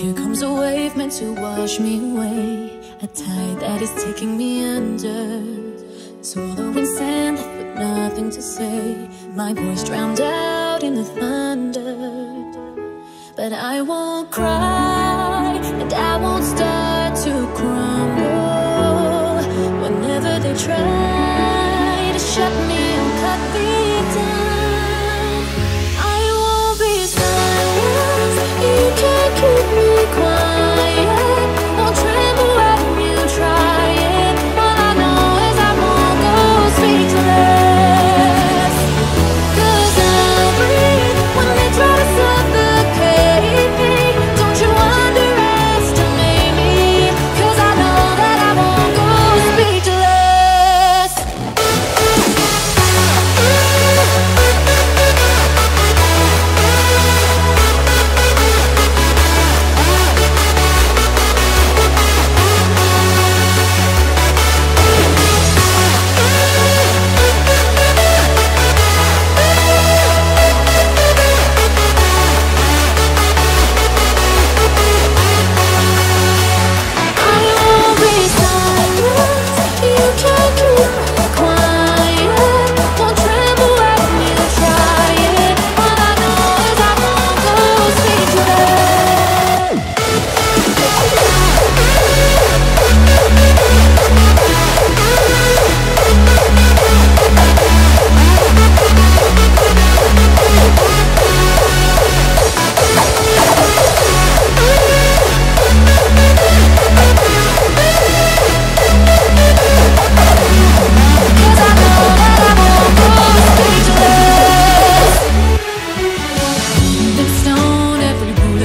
Here comes a wave meant to wash me away. A tide that is taking me under. Swallowing sand left with nothing to say. My voice drowned out in the thunder. But I won't cry And I won't start to crumble. Whenever they try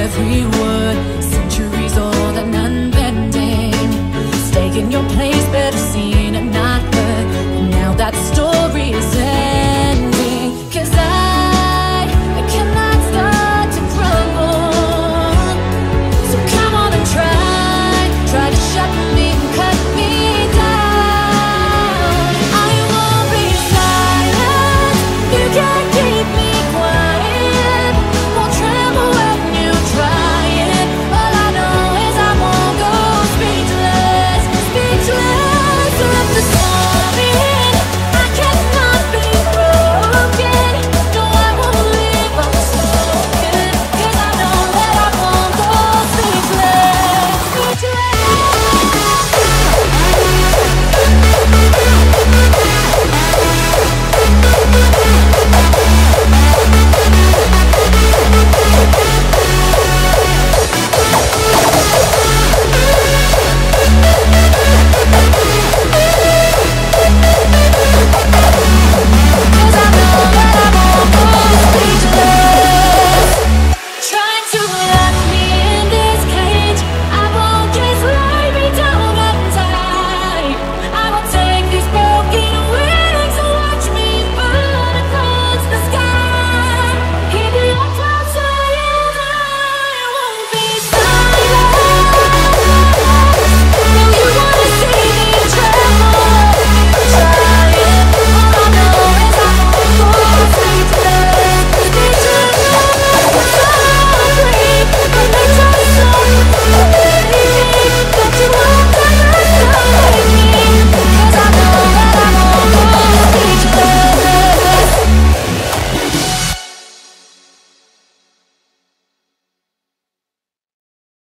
every word.